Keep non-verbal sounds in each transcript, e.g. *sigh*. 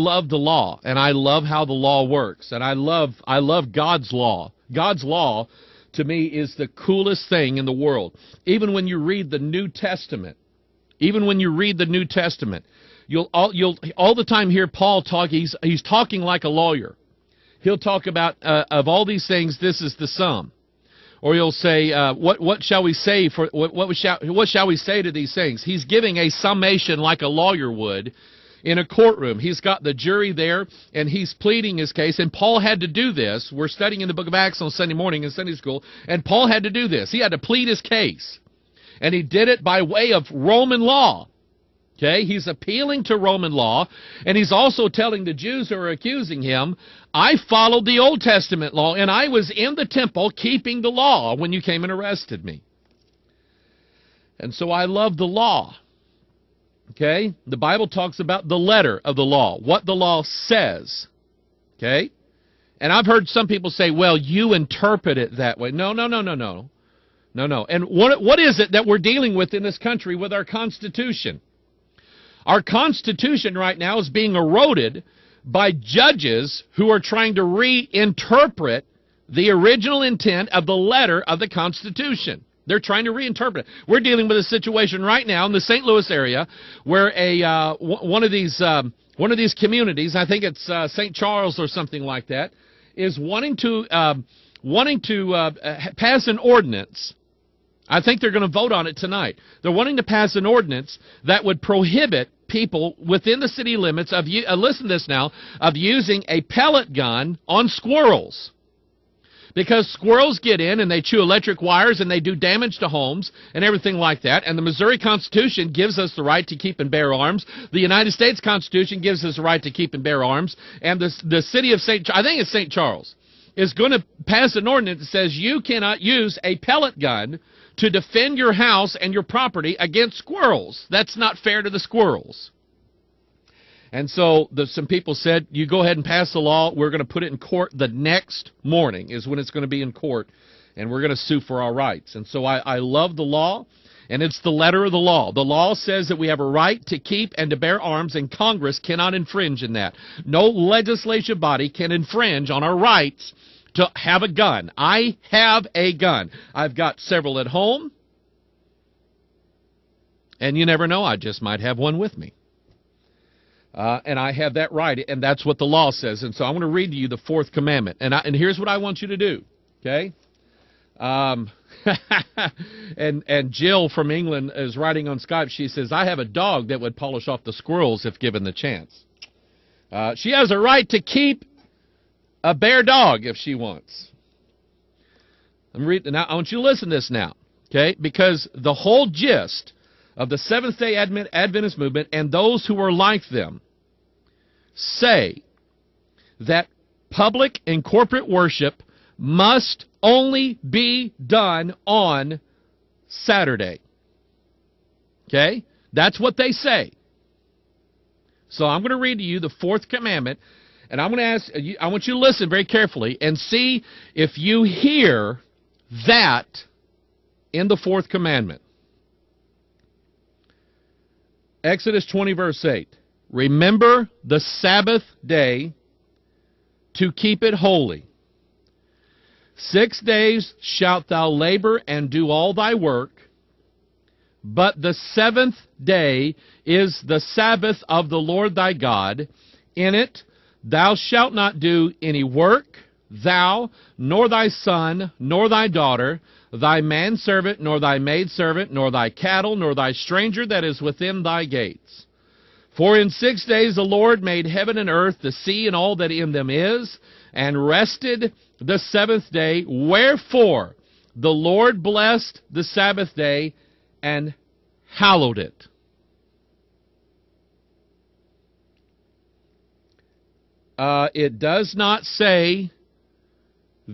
love the law, and I love how the law works, and I love I love God's law. God's law to me is the coolest thing in the world. Even when you read the New Testament, even when you read the New Testament, you'll all, you'll all the time hear Paul talk. He's he's talking like a lawyer. He'll talk about uh, of all these things, this is the sum, or he'll say, uh, what what shall we say for what what shall what shall we say to these things? He's giving a summation like a lawyer would in a courtroom. He's got the jury there and he's pleading his case. And Paul had to do this. We're studying in the book of Acts on Sunday morning in Sunday school. And Paul had to do this. He had to plead his case. And he did it by way of Roman law. Okay, he's appealing to Roman law, and he's also telling the Jews who are accusing him, I followed the Old Testament law, and I was in the temple keeping the law when you came and arrested me. And so I love the law. Okay? The Bible talks about the letter of the law, what the law says. Okay? And I've heard some people say, well, you interpret it that way. No, no, no, no, no. No, no. And what, what is it that we're dealing with in this country with our Constitution? Our Constitution right now is being eroded by judges who are trying to reinterpret the original intent of the letter of the Constitution. They're trying to reinterpret it. We're dealing with a situation right now in the St. Louis area where a uh, one of these um, one of these communities, I think it's uh, St. Charles or something like that, is wanting to um, wanting to uh, pass an ordinance. I think they're going to vote on it tonight. They're wanting to pass an ordinance that would prohibit people within the city limits of uh, listen to this now of using a pellet gun on squirrels because squirrels get in and they chew electric wires and they do damage to homes and everything like that. And the Missouri Constitution gives us the right to keep and bear arms. The United States Constitution gives us the right to keep and bear arms. And the, the city of St. I think it's St. Charles is going to pass an ordinance that says you cannot use a pellet gun to defend your house and your property against squirrels. That's not fair to the squirrels. And so the, some people said, you go ahead and pass the law. We're going to put it in court the next morning is when it's going to be in court. And we're going to sue for our rights. And so I, I love the law. And it's the letter of the law. The law says that we have a right to keep and to bear arms, and Congress cannot infringe in that. No legislative body can infringe on our rights to have a gun. I have a gun. I've got several at home. And you never know, I just might have one with me. Uh, and I have that right, and that's what the law says. And so I want to read to you the fourth commandment. And, I, and here's what I want you to do, okay? Um, *laughs* and and Jill from England is writing on Skype. She says, "I have a dog that would polish off the squirrels if given the chance." Uh, she has a right to keep a bear dog if she wants. I'm reading now. I want you to listen to this now, okay? Because the whole gist of the Seventh day Adventist movement and those who are like them say that public and corporate worship must only be done on Saturday. Okay? That's what they say. So I'm going to read to you the fourth commandment, and I'm going to ask, I want you to listen very carefully and see if you hear that in the fourth commandment. Exodus 20, verse 8. Remember the Sabbath day to keep it holy. Six days shalt thou labor and do all thy work, but the seventh day is the Sabbath of the Lord thy God. In it thou shalt not do any work, thou, nor thy son, nor thy daughter, thy manservant, nor thy maidservant, nor thy cattle, nor thy stranger that is within thy gates. For in six days the Lord made heaven and earth, the sea, and all that in them is, and rested the seventh day. Wherefore the Lord blessed the Sabbath day and hallowed it. Uh, it does not say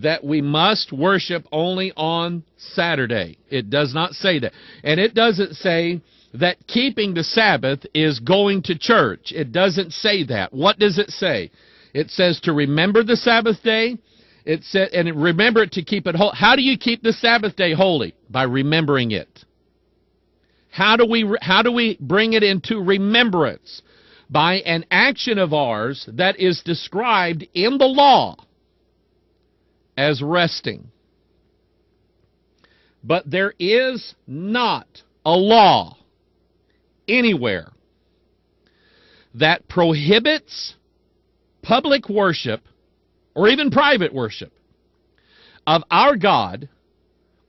that we must worship only on Saturday. It does not say that. And it doesn't say that keeping the Sabbath is going to church. It doesn't say that. What does it say? It says to remember the Sabbath day. It said, and remember it to keep it holy. How do you keep the Sabbath day holy? By remembering it. How do we how do we bring it into remembrance? by an action of ours that is described in the law as resting. But there is not a law anywhere that prohibits public worship or even private worship of our God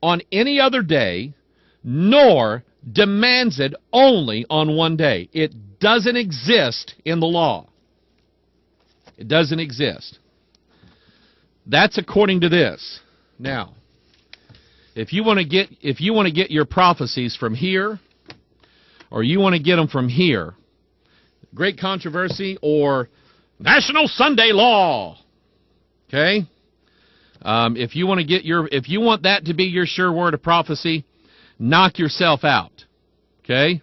on any other day, nor demands it only on one day. It doesn't exist in the law. It doesn't exist. That's according to this. Now, if you want to get if you want to get your prophecies from here or you want to get them from here, great controversy or national Sunday law. Okay? Um, if you want to get your if you want that to be your sure word of prophecy, knock yourself out. Okay?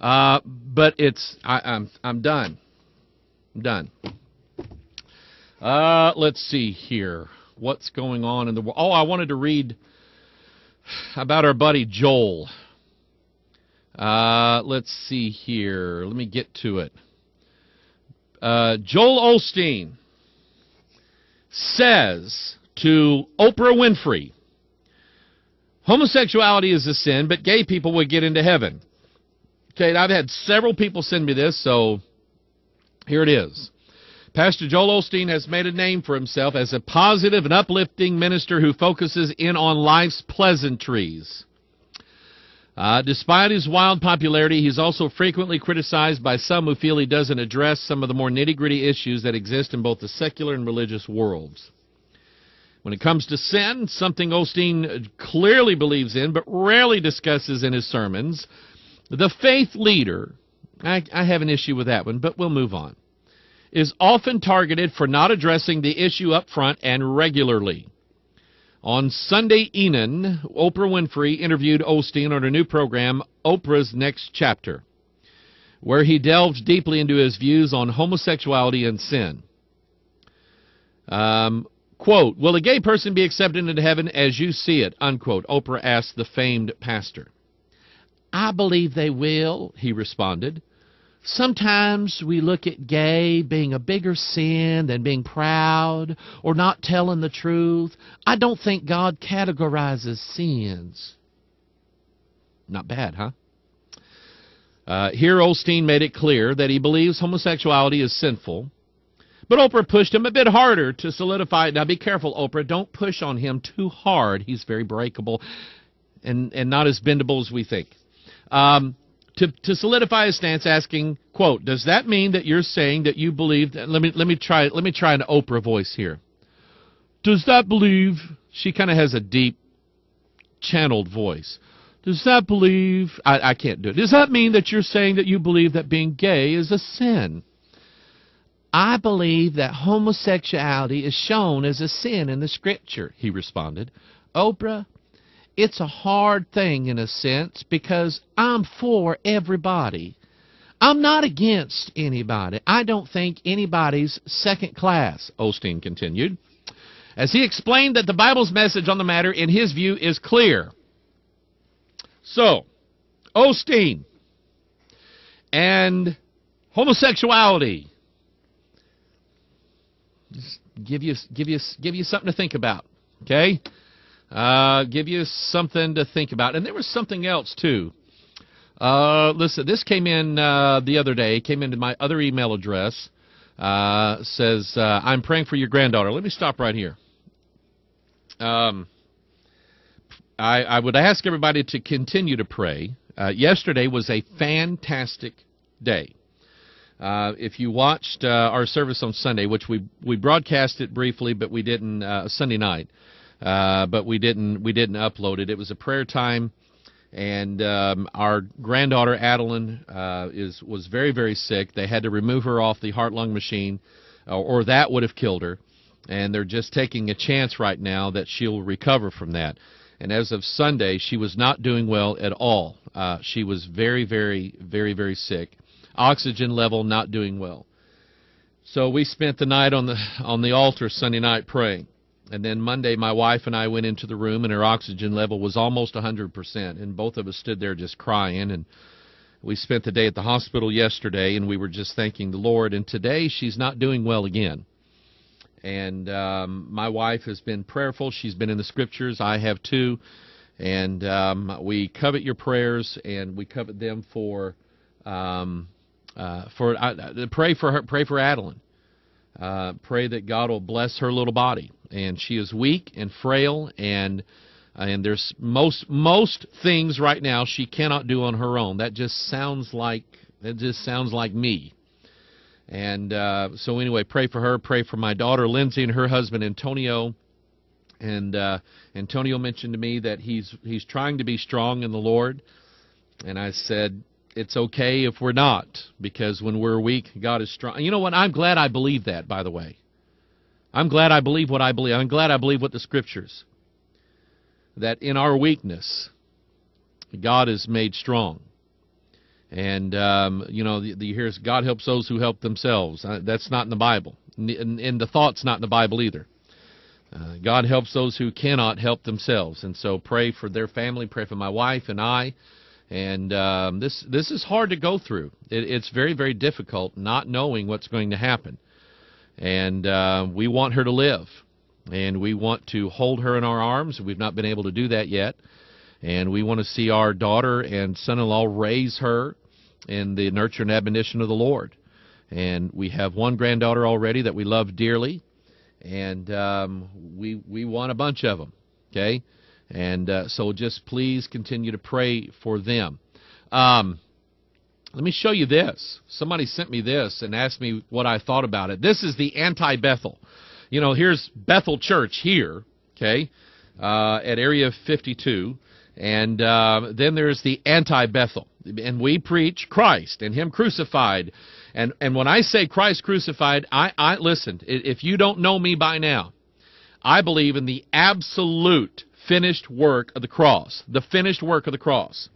Uh, but it's I, I'm I'm done. I'm done. Uh, let's see here. What's going on in the world? Oh, I wanted to read about our buddy Joel. Uh, let's see here. Let me get to it. Uh, Joel Osteen says to Oprah Winfrey, homosexuality is a sin, but gay people would get into heaven. Okay, I've had several people send me this, so here it is. Pastor Joel Osteen has made a name for himself as a positive and uplifting minister who focuses in on life's pleasantries. Uh, despite his wild popularity, he's also frequently criticized by some who feel he doesn't address some of the more nitty gritty issues that exist in both the secular and religious worlds. When it comes to sin, something Osteen clearly believes in but rarely discusses in his sermons, the faith leader, I, I have an issue with that one, but we'll move on, is often targeted for not addressing the issue up front and regularly. On Sunday evening, Oprah Winfrey interviewed Osteen on her new program, Oprah's Next Chapter, where he delves deeply into his views on homosexuality and sin. Um, Quote, Will a gay person be accepted into heaven as you see it? Unquote. Oprah asked the famed pastor. I believe they will, he responded. Sometimes we look at gay being a bigger sin than being proud or not telling the truth. I don't think God categorizes sins. Not bad, huh? Uh, here, Osteen made it clear that he believes homosexuality is sinful but Oprah pushed him a bit harder to solidify it. Now be careful, Oprah. Don't push on him too hard. He's very breakable and, and not as bendable as we think. Um, to, to solidify his stance, asking, quote, does that mean that you're saying that you believe that, let me let me try let me try an Oprah voice here. Does that believe she kind of has a deep channeled voice. Does that believe I, I can't do it. Does that mean that you're saying that you believe that being gay is a sin? I believe that homosexuality is shown as a sin in the Scripture, he responded. Oprah, it's a hard thing in a sense because I'm for everybody. I'm not against anybody. I don't think anybody's second class, Osteen continued. As he explained that the Bible's message on the matter, in his view, is clear. So, Osteen and homosexuality just give you give you give you something to think about. Okay, uh, give you something to think about. And there was something else too. Uh, listen, this came in uh, the other day. Came into my other email address. Uh, says uh, I'm praying for your granddaughter. Let me stop right here. Um, I, I would ask everybody to continue to pray. Uh, yesterday was a fantastic day. Uh, if you watched uh, our service on Sunday, which we we broadcast it briefly, but we didn't uh, Sunday night, uh, but we didn't we didn't upload it. It was a prayer time, and um, our granddaughter Adeline uh, is was very very sick. They had to remove her off the heart lung machine, or that would have killed her. And they're just taking a chance right now that she'll recover from that. And as of Sunday, she was not doing well at all. Uh, she was very, very, very, very sick oxygen level not doing well. So we spent the night on the on the altar Sunday night praying. And then Monday my wife and I went into the room and her oxygen level was almost 100% and both of us stood there just crying and We spent the day at the hospital yesterday, and we were just thanking the Lord. And today she's not doing well again. And um, my wife has been prayerful. She's been in the scriptures. I have too. And um, we covet your prayers, and we covet them for um, uh, for uh, pray for her. Pray for Adeline. Uh, pray that God will bless her little body. And she is weak and frail, and and there's most most things right now she cannot do on her own. That just sounds like that just sounds like me. And uh, so anyway, pray for her. Pray for my daughter Lindsay and her husband Antonio. And uh, Antonio mentioned to me that he's he's trying to be strong in the Lord. And I said, it's okay if we're not, because when we're weak, God is strong. You know what? I'm glad I believe that, by the way. I'm glad I believe what I believe. I'm glad I believe what the Scriptures. That in our weakness, God is made strong. And, um, you know, the, the, here's God helps those who help themselves. Uh, that's not in the Bible. And, and, the thought's not in the Bible either. Uh, God helps those who cannot help themselves. And so pray for their family, pray for my wife and I. And um, this this is hard to go through. It, it's very very difficult not knowing what's going to happen. And uh, we want her to live, and we want to hold her in our arms. We've not been able to do that yet, and we want to see our daughter and son-in-law raise her in the nurture and admonition of the Lord. And we have one granddaughter already that we love dearly, and um, we we want a bunch of them. Okay. And uh, so just please continue to pray for them. Um, let me show you this. Somebody sent me this and asked me what I thought about it. This is the anti Bethel. You know, here's Bethel Church here, okay, uh, at Area 52. And uh, then there's the anti Bethel. And we preach Christ and Him crucified. And, and when I say Christ crucified, I, I listen, if you don't know me by now, I believe in the absolute finished work of the cross. The finished work of the cross.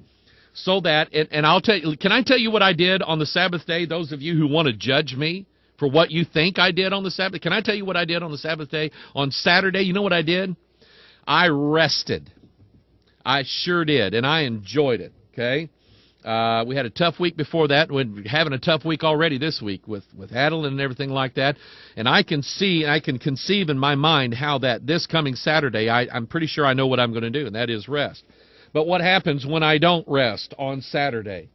So that, and, and I'll tell you, can I tell you what I did on the Sabbath day? Those of you who want to judge me for what you think I did on the Sabbath, can I tell you what I did on the Sabbath day? On Saturday, you know what I did? I rested. I sure did, and I enjoyed it. Okay? Uh, we had a tough week before that. We're having a tough week already this week with with Adeline and everything like that. And I can see, I can conceive in my mind how that this coming Saturday, I, I'm pretty sure I know what I'm going to do, and that is rest. But what happens when I don't rest on Saturday?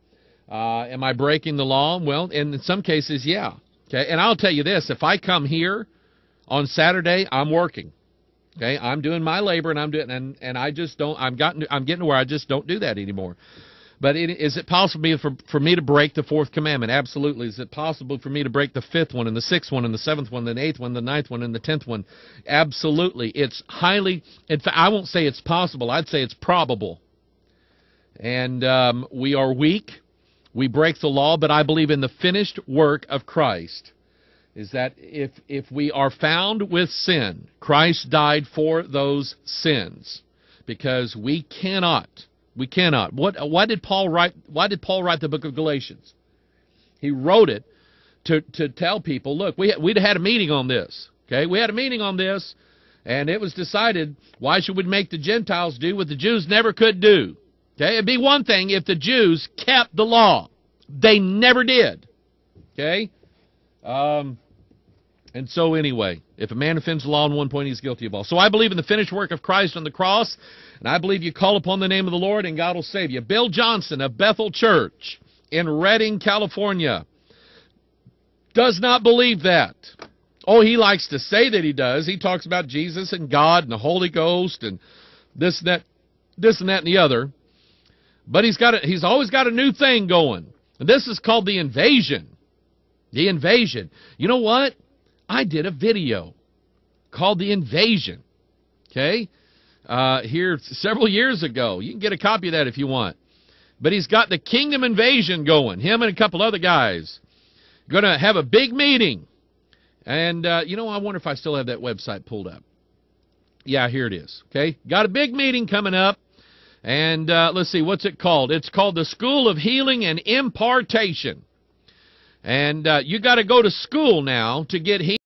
Uh, am I breaking the law? Well, in some cases, yeah. Okay, and I'll tell you this: if I come here on Saturday, I'm working. Okay, I'm doing my labor, and I'm doing, and and I just don't. I'm gotten, I'm getting to where I just don't do that anymore. But it, is it possible for, for me to break the fourth commandment? Absolutely. Is it possible for me to break the fifth one and the sixth one and the seventh one, the eighth one, the ninth one, and the tenth one? Absolutely. It's highly, in fact, I won't say it's possible. I'd say it's probable. And um, we are weak. We break the law, but I believe in the finished work of Christ. Is that if, if we are found with sin, Christ died for those sins because we cannot we cannot. What, why did Paul write? Why did Paul write the book of Galatians? He wrote it to to tell people, look, we we'd had a meeting on this. Okay, we had a meeting on this, and it was decided why should we make the Gentiles do what the Jews never could do? Okay, it'd be one thing if the Jews kept the law. They never did. Okay, um, and so anyway, if a man offends the law on one point, he's guilty of all. So I believe in the finished work of Christ on the cross. And I believe you call upon the name of the Lord and God will save you. Bill Johnson of Bethel Church in Redding, California, does not believe that. Oh, he likes to say that he does. He talks about Jesus and God and the Holy Ghost and this and that, this and that and the other. But he's got a, he's always got a new thing going. And this is called the invasion. The invasion. You know what? I did a video called The Invasion. Okay? uh, here several years ago. You can get a copy of that if you want. But he's got the kingdom invasion going. Him and a couple other guys going to have a big meeting. And uh, you know, I wonder if I still have that website pulled up. Yeah, here it is. Okay, got a big meeting coming up. And uh, let's see, what's it called? It's called the School of Healing and Impartation. And uh, you got to go to school now to get healed.